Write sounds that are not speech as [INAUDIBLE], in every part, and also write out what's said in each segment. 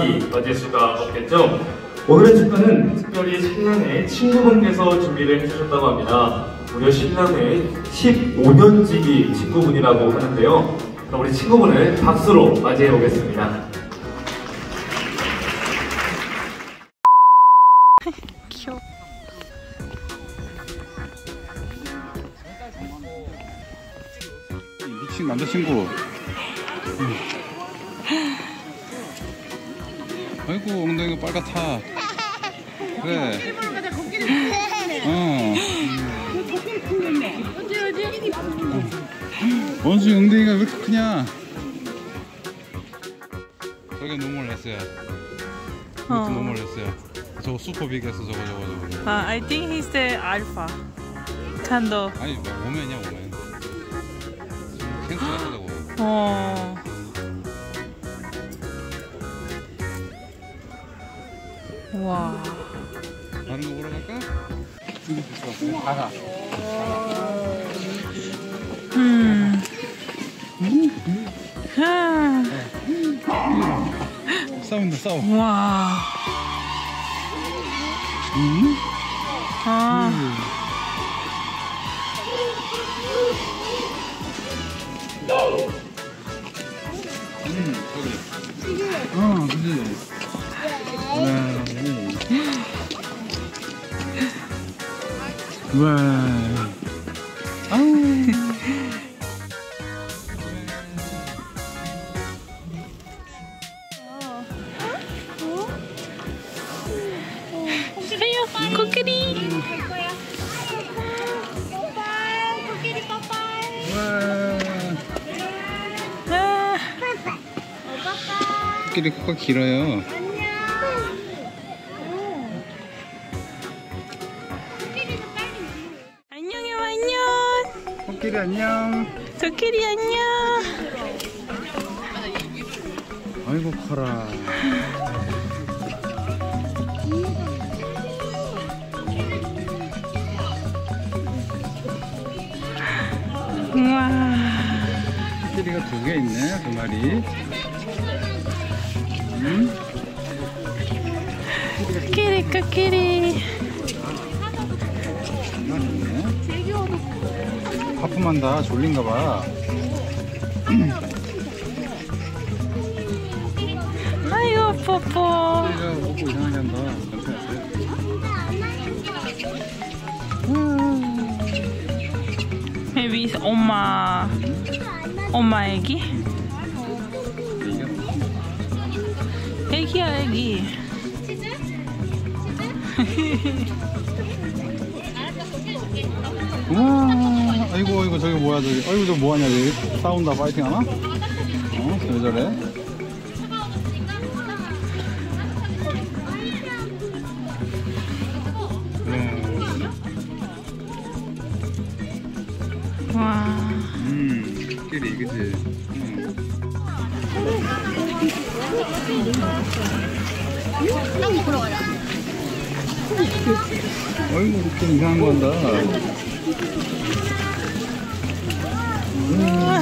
음악이 빠질 수가 없겠죠. 오늘의 축가는 특별히 신랑의 친구분께서 준비를 해주셨다고 합니다. 무려 신랑의 15년지기 친구분이라고 하는데요. 그럼 우리 친구분을 박수로 맞이해 보겠습니다. 원수 엉덩이가 왜 이렇게 크냐? 저게 했어요. 이것도 어. 노멀 했어요. 저거 슈퍼 빅했어 저거 저거 저거. Uh, I think he's the alpha. Kind of. 아니 뭐 오면이야 오면. 캔슬 하려고. 어. 와. 다른 거 보러 갈까? 가가. 싸운다 싸워. 와. 음? 아. 음, 저기. 어, 그지. 와, 와. 코끼리 코가 길어요. 안녕해 안녕. 코끼리 안녕. 코끼리 안녕. 아이고 커라. 우와. 코끼리가 두 개 있네, 두 마리. 음? 마리 있네. 하품한다, 졸린가 봐. 아이고 뽀뽀. 이상하게 한다. maybe 엄마 엄마 애기? 애기야 애기. 우와, 아이고, 아이고, 저기 뭐야, 저기. 아이고, 저 뭐하냐, 저기. 싸운다, 파이팅 하나? 어, 왜 저래? 와. 음, 코끼리, 그 치? 음. 아이고, 이렇게 이상한 거 한다. 와,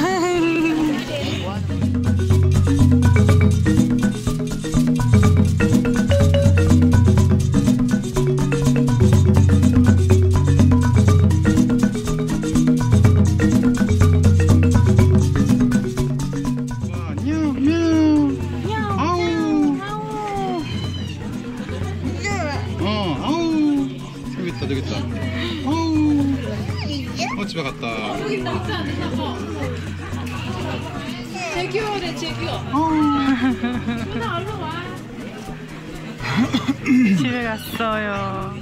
집에 갔어요.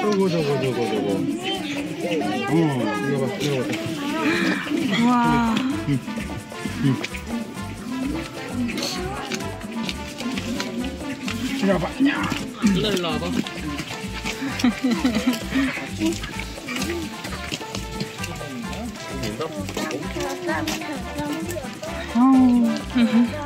저거, 저거, 저거, 저거. 어, 이거 봐, 이거 봐. 와. 이리 와봐. 일로 일로 와봐 음. [LAUGHS]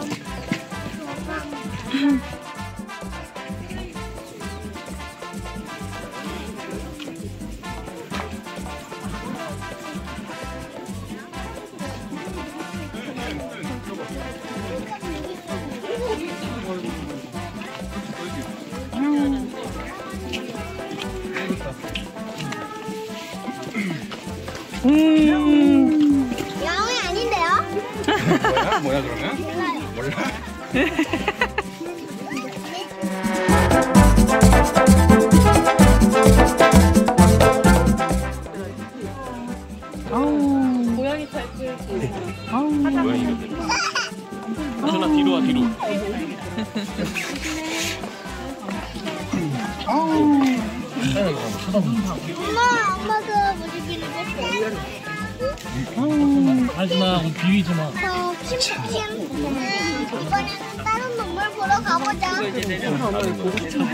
뭐야? 뭐야 그러면? 몰라. 고양이 탈출. 하나 뒤로 와 뒤로. 엄마, 엄마가 무지개를 했어요. 하지마 비비지 마. 저 킴킴. 이번에는 다른 동물 보러 가보자.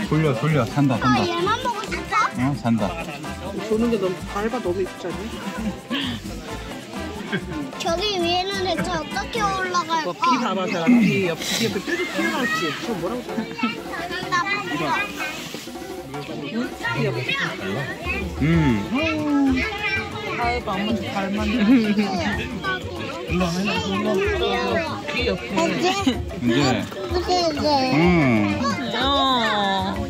돌려 돌려 산다 아, 산다. 얘만 보고 싶어? 어 산다. 도는 게 너무 밟아 너무 이쁘잖아. 저기 위에는 대체 어떻게 올라갈까? 비저 비, 옆, 비 옆에 뾰족 튀어나왔지. 저 뭐라고 나 음. 밟아, 엄마 좀 밟만. 귀여워. 비 옆에. 이제. 무지개. 음. 어.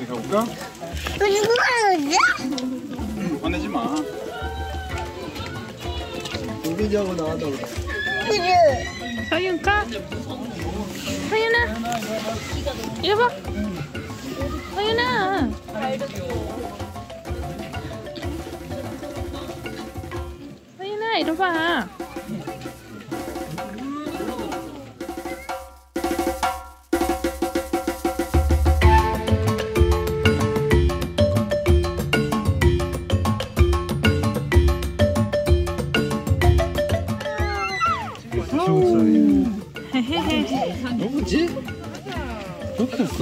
여기 가볼까? 너 누구가 그러지? 화내지 마. 그래. 서윤 가. 서윤아. 이리 봐. 서윤아. 서윤아, 이리 봐.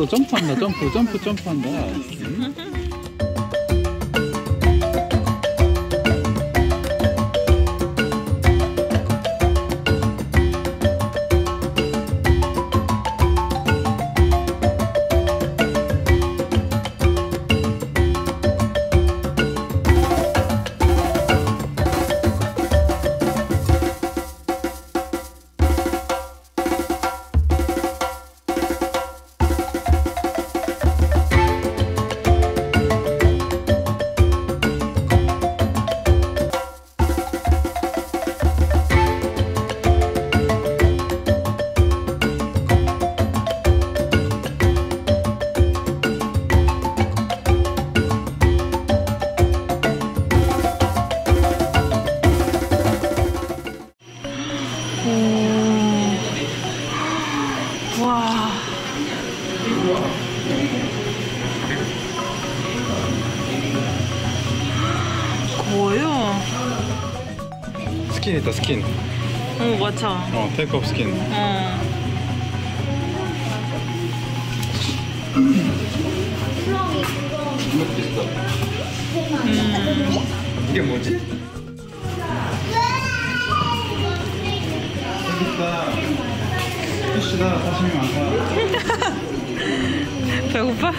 점프한다. 점프 점프 점프한다. [LAUGHS] 와. 고요. 스킨 있다. 스킨. 어, 맞아. 어 테이크업 스킨. 어. 있어. 이게 뭐지? 있다. 피쉬다. 사심이 많다. 배고파?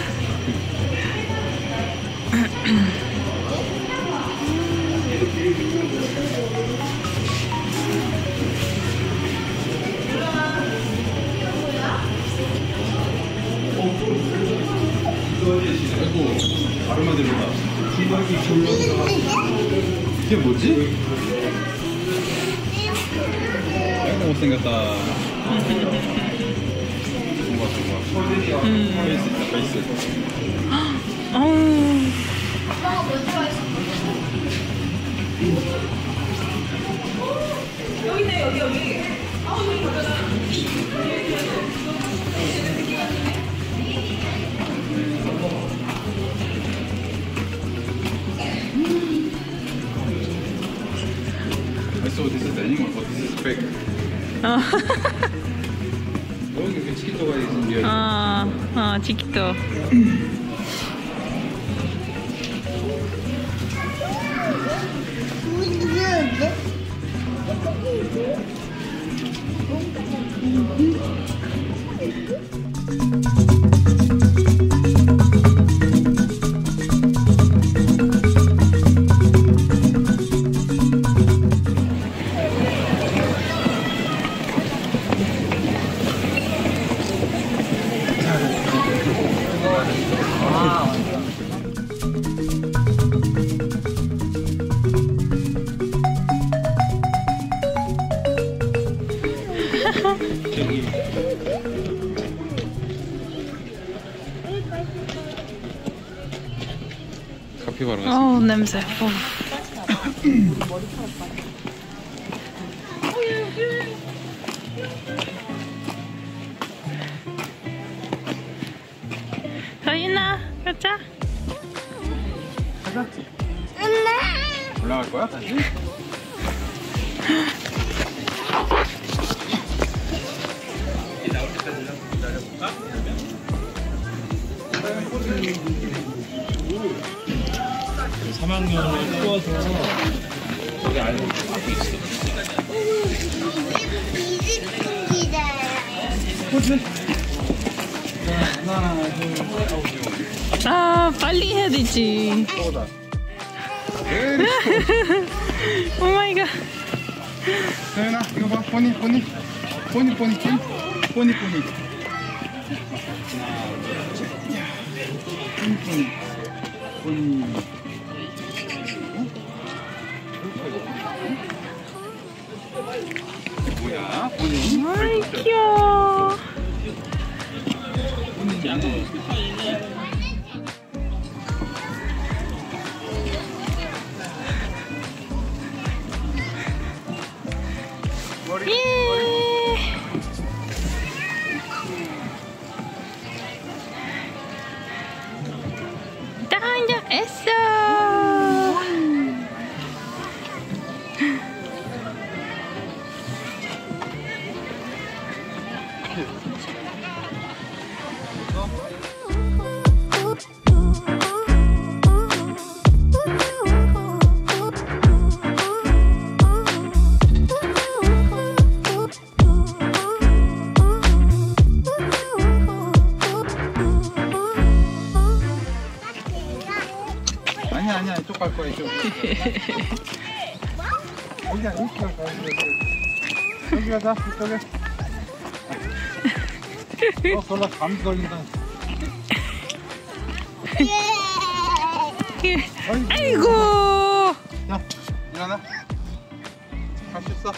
들린다. 이게 뭐지? 아이고 못생겼다. 좋아 좋아. 페이스 있다 페이스. 어우. I saw this is animal, but this. 어, 여기 그 치킨도가 있는 어, 어, 지키토. 무 [CLEARS THROAT] 카피바라. 어, 냄새. 어. 서인아, 가자. 엄마. 올라갈 거야? 다시? [LAUGHS] 이집 기다려. 하나, 둘, 셋. 아, 빨리 해야 되지. Oh my god. 서연아, 이거 봐. pony, pony. pony, pony, pony. pony, pony. pony. pony. 뭐야? 아이, 귀여워. 가자, 이쪽에. 어, 걸라 감기 걸린다. 아이고. 자, 일어나. 할수 있어.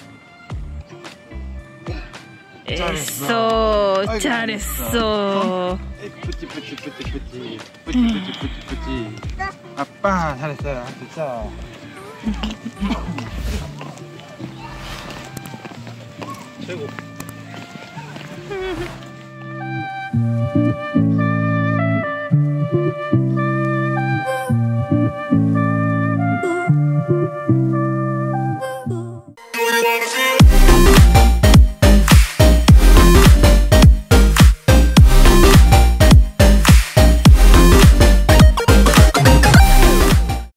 했어. 잘했어. 에이, 뿌찌, 뿌찌, 뿌찌, 뿌찌. 뿌찌, 뿌찌, 뿌찌, 뿌찌. 아빠, 잘했어요. 있어. 최고.